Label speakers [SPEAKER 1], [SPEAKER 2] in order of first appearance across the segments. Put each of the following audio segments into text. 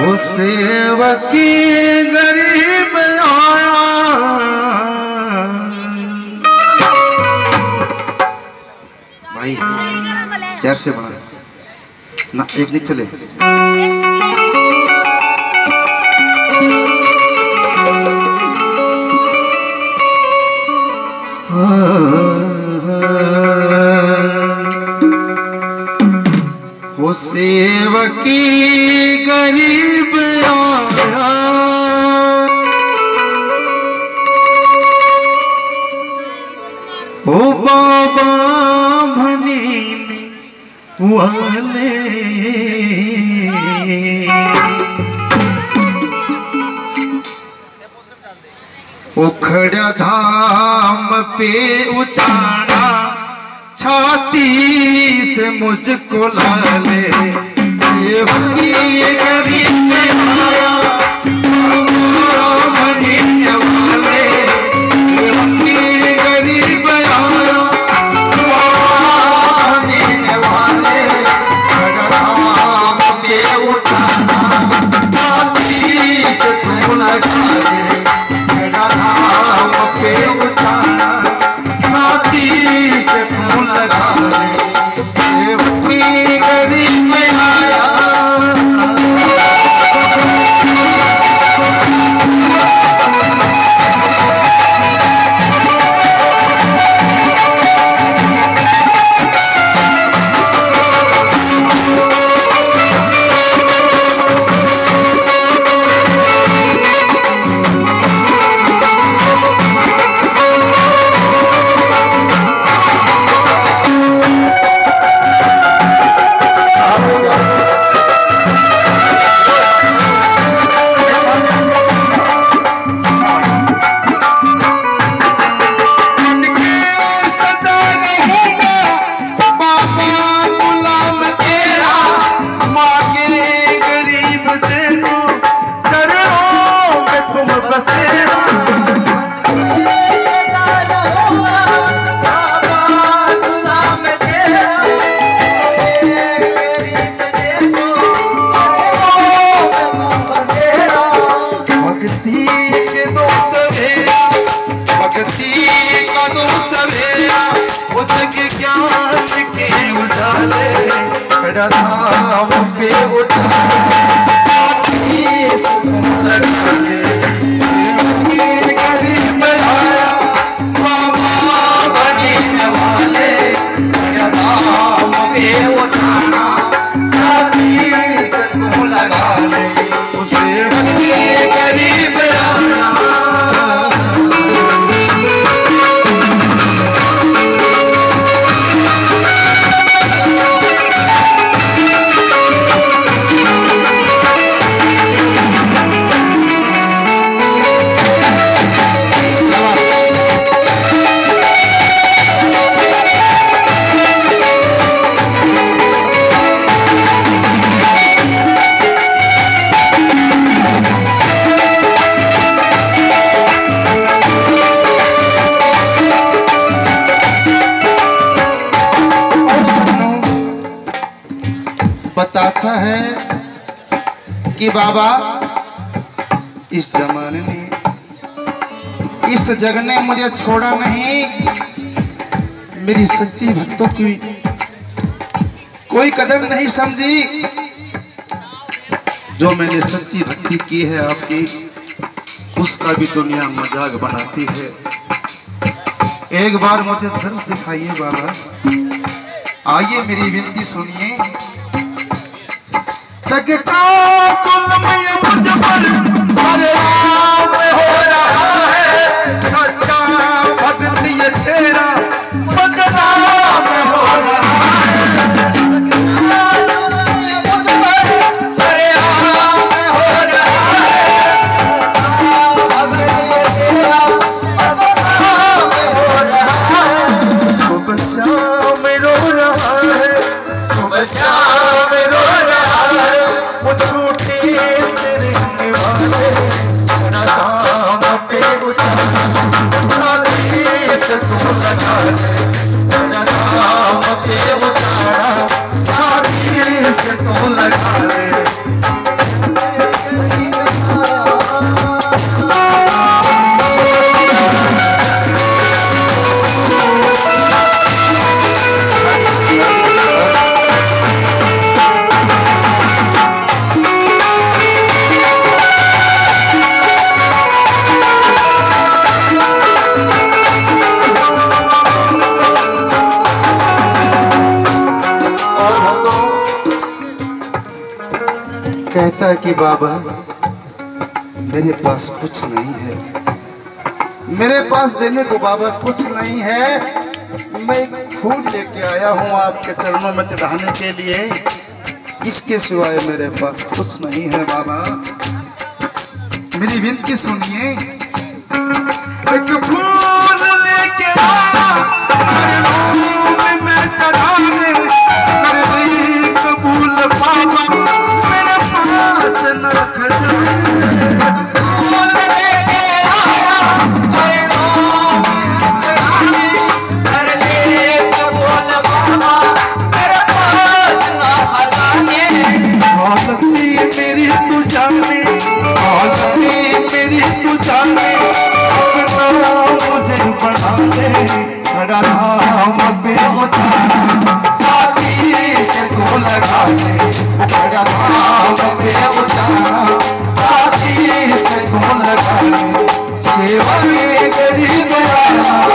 [SPEAKER 1] वो सेवकी गरीब लाया। भाई चार से बना। ना एक नहीं चले। ओ बाबा भनी वाले। उखड़ा धाम पे उचाड़ा छाती से मुझको ला ले सेवकी गरीब आया। खड़ा पे उठा। लगाले कि बाबा, इस जमाने ने इस जग ने मुझे छोड़ा नहीं। मेरी सच्ची भक्तों की कोई कदम नहीं समझी। जो मैंने सच्ची भक्ति की है आपकी, उसका भी दुनिया मज़ाक बनाती है। एक बार मुझे दर्श दिखाइए बाबा। आइए मेरी विनती सुनिए। जग कुल में ये पर सरेआम कहता है कि, बाबा, मेरे पास कुछ नहीं है। मेरे पास देने को, बाबा, कुछ नहीं है। मैं एक फूल लेके आया हूँ आपके चरणों में चढ़ाने के लिए। इसके सिवाय मेरे पास कुछ नहीं है, बाबा। मेरी विनती सुनिए। एक फूल पे साथी से सेवा गरीब आया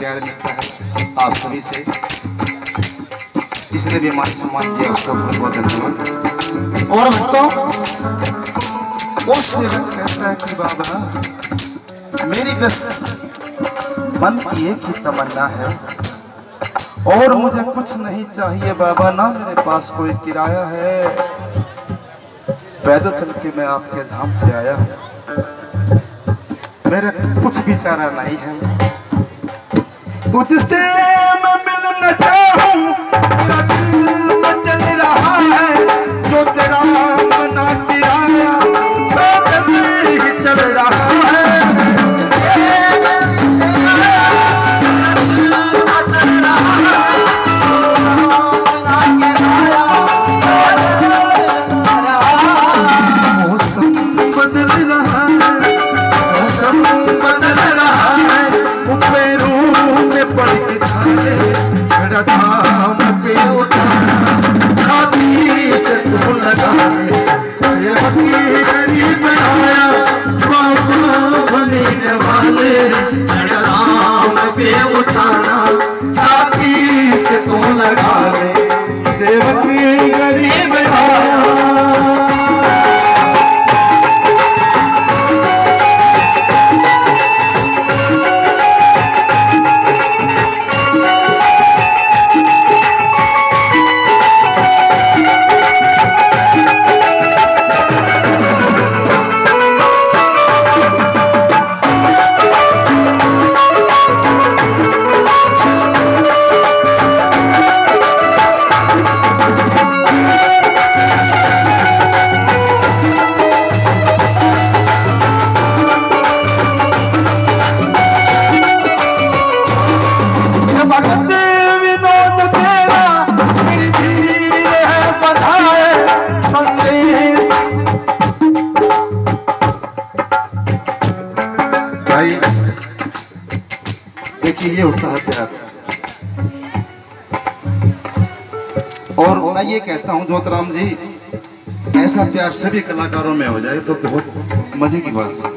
[SPEAKER 1] प्यार मिलता है आप सभी से। जिसने भी मान सम्मान किया, उसको बहुत बहुत धन्यवाद। और भक्तों उस सेवक कहता है कि बाबा, मेरी बस मन की एक ही तमन्ना है। और मुझे कुछ नहीं चाहिए बाबा, ना मेरे पास कोई किराया है। पैदल चल के मैं आपके धाम पे आया हूँ। मेरा कुछ भी चारा नहीं है। तो जिससे मैं मिलना चाहूँ देखिए ये होता है प्यार। और मैं ये कहता हूँ, ज्योतराम जी, ऐसा प्यार सभी कलाकारों में हो जाए तो बहुत मज़े की बात है।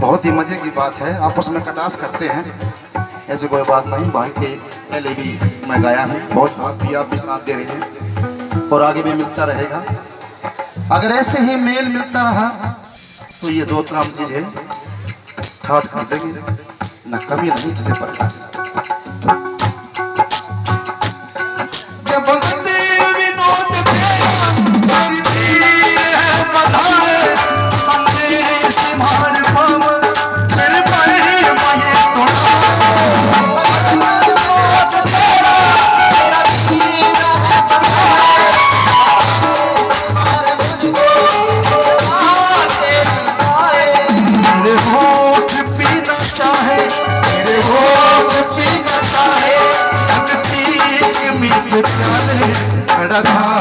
[SPEAKER 1] बहुत ही मज़े की बात है। आपस में कटास करते हैं। ऐसे कोई बात नहीं भाई के पहले भी मैं गाया हूँ। बहुत साथ भी आप भी साथ दे रहे हैं। और आगे भी मिलता रहेगा। अगर ऐसे ही मेल मिलता रहा तो ये दो त्राम चीज़ है। ठाट कर देंगे न कभी नहीं से पता जब विनोद तेरा राधा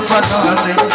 [SPEAKER 1] बना सेवक